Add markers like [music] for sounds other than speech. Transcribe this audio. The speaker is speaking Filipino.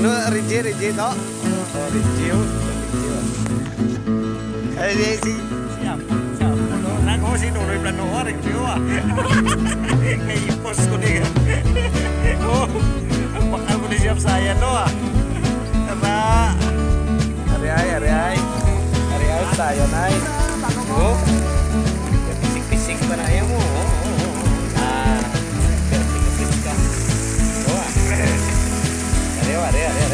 Ano, Reggie, Reggie, to? Oh, Reggie, oh. Reggie, oh. Ay, si, si, Siap, siap. Puno. Nako si Nunoy Planoa rin siyo ah. [laughs] Kay post ko niya. [laughs] Oh, ang bakal mo ni Siap saya no ah. Tara. Ari ay, ari ay. Ari ay,